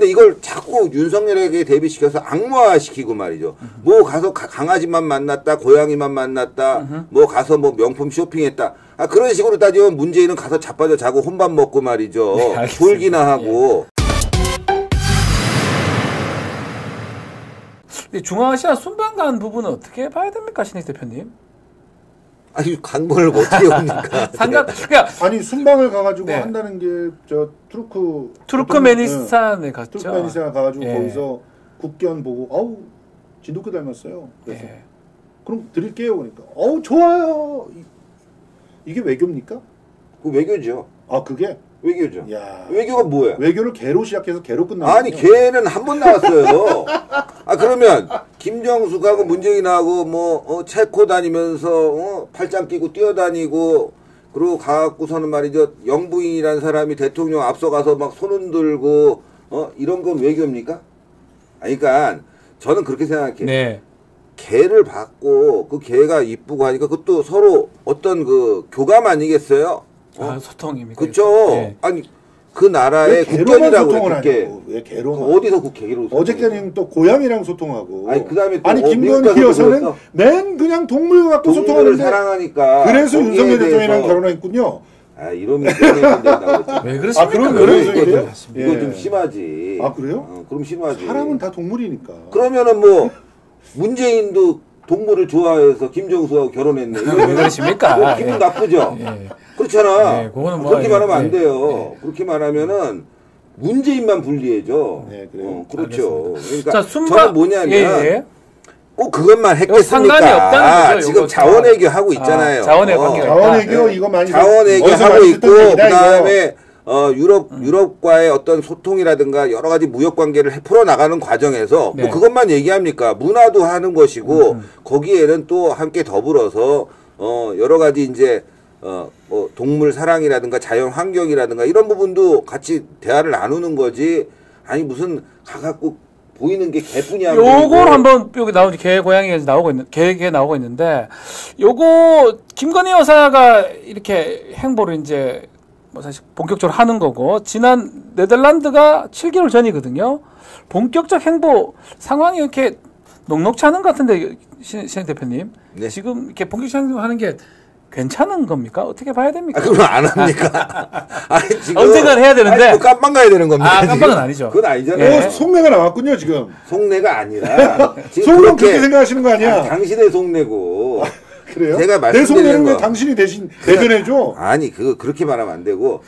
근데 이걸 자꾸 윤석열에게 대비시켜서 악마화시키고 말이죠. 뭐 가서 가- 강아지만 만났다, 고양이만 만났다, 뭐 가서 뭐 명품 쇼핑했다. 아 그런 식으로 따지면 문재인은 가서 자빠져 자고 혼밥 먹고 말이죠. 네. 돌기나 하고. 근데 중앙아시아 순방 간 부분은 어떻게 봐야 됩니까, 신익 대표님? 아니 강벌을 어떻게 옵니까? 상각 그러니까 아니 순방을 가가지고 네. 한다는 게 저 투르크 투르크메니스탄에 갔죠. 투르크메니스탄 가가지고 예. 거기서 국견 보고 어우 진돗개 닮았어요. 그래서 예. 그럼 드릴게요 그러니까 어우 좋아요. 이- 이게 외교입니까? 그 외교죠. 아 그게 외교죠. 야 외교가 뭐예요? 외교를 개로 시작해서 개로 끝나는 아니 걔는 한 번 나왔어요. 아 그러면 김정숙하고 문재인하고 뭐 어, 체코 다니면서 어, 팔짱 끼고 뛰어다니고 그리고 가갖고서는 말이죠 영부인이라는 사람이 대통령 앞서가서 막 손 흔 들고 어 이런 건 외교입니까? 아니 그러니까 저는 그렇게 생각해요. 네. 개를 받고 그 개가 이쁘고 하니까 그것도 서로 어떤 그 교감 아니겠어요? 아, 소통입니까? 그쵸? 예. 아니 그 나라의 국견이라고 하냐고 왜그 개로만 어디서 그 개로 어저께는 또 고양이랑 소통하고 아니, 그다음에 또 아니 어, 김건희 여사는. 맨 그냥 동물 갖고 동물을 소통하는데 사랑하니까 그래서 윤석열 대통령이랑 결혼했군요. 아 이러면 연예인 된다고 그랬지. 왜 그러십니까? 아, 그럼 그런 얘기해 소리예요? 주셨습니다. 이거 예. 좀 심하지. 아, 그래요? 어, 그럼 심하지. 사람은 다 동물이니까. 그러면은 뭐 문재인도 동물을 좋아해서 김정수하고 결혼했네. 왜 이러면 그러십니까? 기분 예. 나쁘죠. 예. 그렇잖아. 예, 그거는 뭐, 그렇게 예, 말하면 안 예, 돼요. 그렇게 말하면 문재인만 불리해져. 네, 그래요. 어, 그렇죠. 그러니까 자, 순방 저는 뭐냐면 예, 예. 꼭 그것만 상관이 했겠습니까? 없다는 거죠, 지금 요거. 자원외교 하고 있잖아요. 아, 자원외교 어. 자원외교 네. 이거 많이 자원외교 하고 있고 얘기다, 이거. 어 유럽 유럽과의 어떤 소통이라든가 여러 가지 무역 관계를 해- 풀어 나가는 과정에서 네. 뭐 그것만 얘기합니까? 문화도 하는 것이고 거기에는 또 함께 더불어서 어 여러 가지 이제 어 뭐 동물 사랑이라든가 자연 환경이라든가 이런 부분도 같이 대화를 나누는 거지. 아니 무슨 가갖고 보이는 게 개뿐이야. 요걸 한번 여기 나오지 개 고양이가 나오고 있는 개, 개 나오고 있는데 요거 김건희 여사가 이렇게 행보를 이제 뭐 사실 본격적으로 하는 거고 지난 네덜란드가 7개월 전이거든요. 본격적 행보 상황이 이렇게 녹록치 않은 것 같은데 신, 신 대표님 네. 지금 이렇게 본격적 행보하는 게 괜찮은 겁니까? 어떻게 봐야 됩니까? 아, 그럼 안 합니까? 아니, 지금. 언젠간 해야 되는데. 아니, 뭐 깜빵 가야 되는 겁니까? 아, 깜빵은? 아니죠. 그건 아니잖아요. 예. 어, 속내가 나왔군요 지금. 속내가 아니라. 속으로 그렇게 생각하시는 거 아니야? 아, 당신의 속내고. 그래요? 제가 내 말씀드리는 거. 당신이 대신 대변해줘? 아니, 그거 그렇게 말하면 안 되고.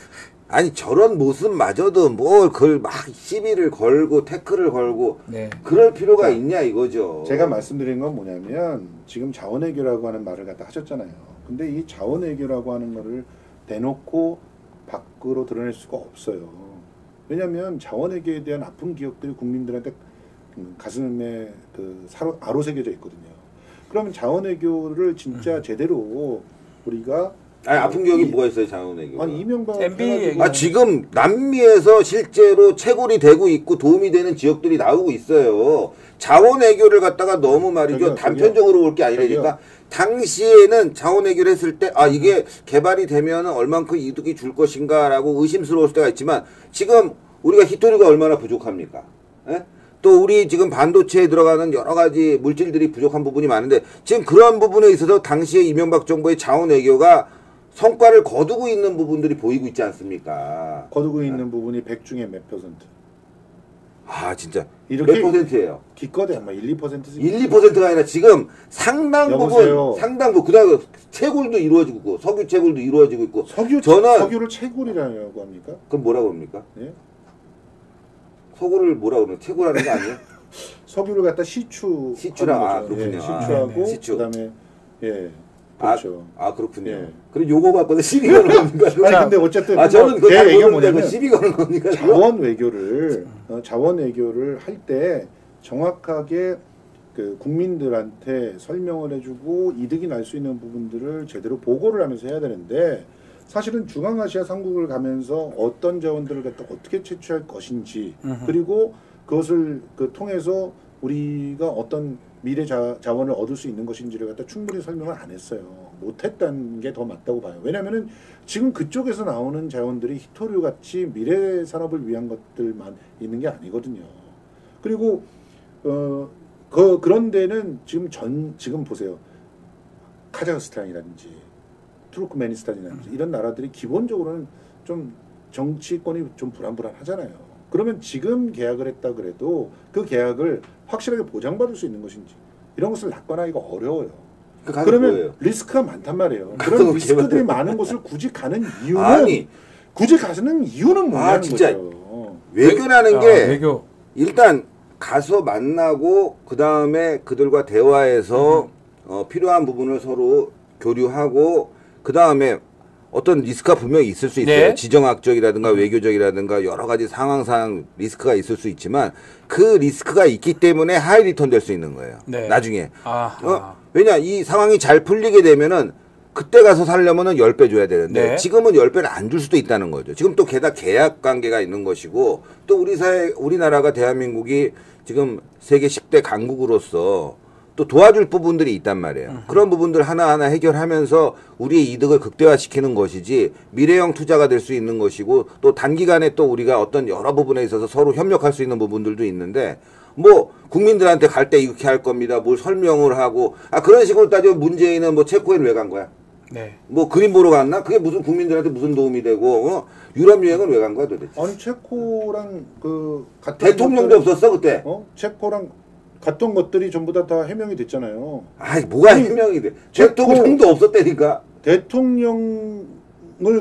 아니, 저런 모습마저도 뭘 그걸 막 시비를 걸고 태클을 걸고. 네. 그럴 필요가 있냐 이거죠. 제가 말씀드린 건 뭐냐면 지금 자원외교라고 하는 말을 갖다 하셨잖아요. 근데 이 자원외교라고 하는 거를 대놓고 밖으로 드러낼 수가 없어요. 왜냐하면 자원외교에 대한 아픈 기억들이 국민들한테 음, 가슴에 그 사로, 아로 새겨져 있거든요. 그러면 자원외교를 진짜 제대로 우리가 아니, 아픈 기억이 이- 뭐가 있어요, 장원에게. 아니 이명박 MB 아, 지금 남미에서 실제로 채굴이 되고 있고 도움이 되는 지역들이 나오고 있어요. 자원 외교를 갖다가 너무 말이죠. 저기요, 단편적으로 올 게 아니라니까. 당시에는 자원 외교를 했을 때, 아, 이게 개발이 되면 얼만큼 이득이 줄 것인가라고 의심스러울 때가 있지만, 지금 우리가 히토리가 얼마나 부족합니까? 예? 또 우리 지금 반도체에 들어가는 여러 가지 물질들이 부족한 부분이 많은데, 지금 그런 부분에 있어서 당시에 이명박 정부의 자원 외교가 성과를 거두고 있는 부분들이 보이고 있지 않습니까? 거두고 있는 부분이 100 중에 몇 퍼센트? 아 진짜 이렇게- 몇 퍼센트예요? 기껏해 아마 1, 2%지. 1, 2%가 아니라 지금 상당 여보세요. 부분 상당 부분 그다음에 채굴도 이루어지고 있고 석유 채굴도 이루어지고 있고 석유 저는 석유를 채굴이라고 합니까? 그럼 뭐라고 합니까? 예? 석유를 뭐라고 그러나 채굴하는 거 아니에요? 석유를 갖다 시추 시추라, 아. 그렇군요. 예, 아, 시추하고 네네. 시추. 그다음에 예 아, 그렇죠. 아 그렇군요. 예. 그럼 요거 갖고도 시비 거는 겁니까? 아니 근데 어쨌든 아 저는 제잘 얘기가 그 뭐냐면 시비 거는 겁니까? 자원 외교를 어, 자원 외교를 할 때 정확하게 그 국민들한테 설명을 해주고 이득이 날 수 있는 부분들을 제대로 보고를 하면서 해야 되는데 사실은 중앙아시아 삼국을 가면서 어떤 자원들을 갖다 어떻게 채취할 것인지 그리고 그것을 그 통해서 우리가 어떤 미래 자, 자원을 얻을 수 있는 것인지를 갖다 충분히 설명을 안 했어요. 못했다는 게 더 맞다고 봐요. 왜냐하면은 지금 그쪽에서 나오는 자원들이 히토류 같이 미래 산업을 위한 것들만 있는 게 아니거든요. 그리고 어, 그 그런 데는 지금 전 지금 보세요. 카자흐스탄이라든지 투르크메니스탄이라든지 이런 나라들이 기본적으로는 좀 정치권이 좀 불안불안하잖아요. 그러면 지금 계약을 했다 그래도 그 계약을 확실하게 보장받을 수 있는 것인지 이런 것을 낙관하기가 어려워요. 그 그러면 뭐예요? 리스크가 많단 말이에요. 가격 그런 리스크들이 많은 곳을 굳이 가는 이유는 아니 굳이 가는 이유는 뭐냐는 아, 진짜. 거죠. 외교라는 아, 게 외교. 일단 가서 만나고 그 다음에 그들과 대화해서 어, 필요한 부분을 서로 교류하고 그 다음에 어떤 리스크가 분명히 있을 수 있어요. 네. 지정학적이라든가 외교적이라든가 여러 가지 상황상 리스크가 있을 수 있지만 그 리스크가 있기 때문에 high return 될 수 있는 거예요. 네. 나중에. 아, 어? 왜냐 이 상황이 잘 풀리게 되면은 그때 가서 살려면은 10배 줘야 되는데 네. 지금은 10배를 안 줄 수도 있다는 거죠. 지금 또 게다가 계약 관계가 있는 것이고 또 우리 사회 우리나라가 대한민국이 지금 세계 10대 강국으로서 또 도와줄 부분들이 있단 말이에요. 그런 부분들 하나하나 해결하면서 우리의 이득을 극대화시키는 것이지 미래형 투자가 될 수 있는 것이고 또 단기간에 또 우리가 어떤 여러 부분에 있어서 서로 협력할 수 있는 부분들도 있는데 뭐 국민들한테 갈 때 이렇게 할 겁니다. 뭘 설명을 하고 아 그런 식으로 따지면 문재인은 뭐 체코에는 왜간 거야? 네. 뭐 그림 보러 갔나? 그게 무슨 국민들한테 무슨 도움이 되고 어? 유럽 여행은 왜 간 거야 도대체? 아니 체코랑 그 대통령도 것들은- 없었어 그때. 어? 체코랑 갔던 것들이 전부 다 다 해명이 됐잖아요. 아이 뭐가 해명이 돼? 대통령도 없었다니까. 대통령을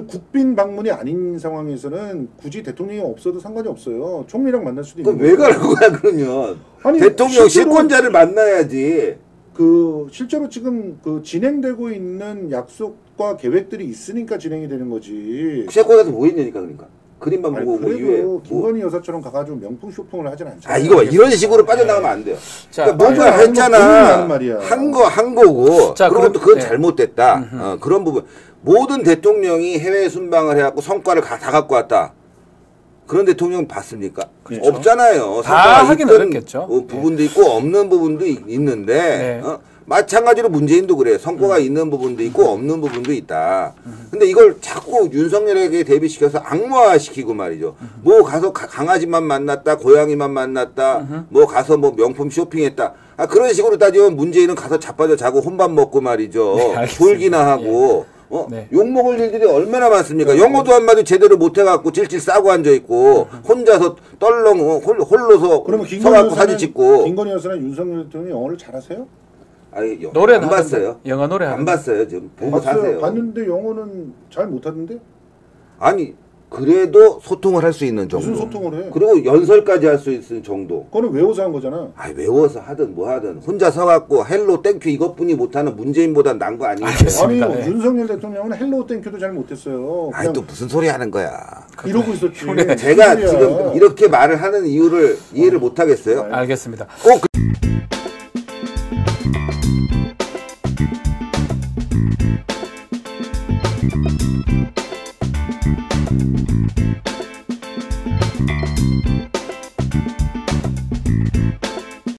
국빈 방문이 아닌 상황에서는 굳이 대통령이 없어도 상관이 없어요. 총리랑 만날 수도 있는 왜 거예요. 가는 거야 그러면? 아니, 대통령 실권자를 만나야지. 그 실제로 지금 그 진행되고 있는 약속과 계획들이 있으니까 진행이 되는 거지. 체코에서 뭐 했냐니까 그러니까. 그림만 아니, 보고 뭐 이외에 그래도 뭐. 김건희 여사처럼 가가지고 명품 쇼핑을 하진 않잖아요. 아 이거 봐. 이런 식으로 빠져나가면 안 돼요. 자, 그러니까 뭔가 했잖아. 말이야. 한 거 한 거고. 자, 그럼 그럼- 또 그건 네. 잘못됐다. 어, 그런 부분. 모든 대통령이 해외 순방을 해갖고 성과를 가- 다 갖고 왔다. 그런 대통령 봤습니까? 그렇죠. 없잖아요. 다 성과가 하긴 있던 어렵겠죠. 어, 부분도 있고 없는 부분도 있- 있는데 네. 어? 마찬가지로 문재인도 그래. 성과가 음. 있는 부분도 있고 없는 부분도 있다. 근데 이걸 자꾸 윤석열에게 대비시켜서 악마화시키고 말이죠. 음. 뭐 가서 가- 강아지만 만났다, 고양이만 만났다, 뭐 가서 뭐 명품 쇼핑했다. 아 그런 식으로 따지면 문재인은 가서 자빠져 자고 혼밥 먹고 말이죠. 네. 돌기나 하고. 어? 네. 욕 먹을 일들이 얼마나 많습니까? 영어도 한마디 제대로 못해갖고 질질 싸고 앉아있고, 혼자서 떨렁, 어, 홀, 홀로서 서갖고 사진 찍고. 김건희 여사는 윤석열 대통령이 영어를 잘하세요? 아니, 노래는 안. 봤어요. 영어 노래 안. 봤어요. 지금 보고 봤어요. 사세요. 봤는데 영어는 잘 못하던데? 아니 그래도 소통을 할 수 있는 정도. 무슨 소통을 해? 그리고 연설까지 할 수 있는 정도. 그거는 외워서 한 거잖아. 아 외워서 하든 뭐 하든 혼자 서갖고 hello thank you 이것뿐이 못하는 문재인보다 난 거? 알겠습니다. 아니 네. 윤석열 대통령은 hello thank you도 잘 못했어요. 아니 또 무슨 소리 하는 거야? 이러고 있었지. 제가. 지금 이렇게 말을 하는 이유를 이해를 못 하겠어요. 알겠습니다. 꼭 그-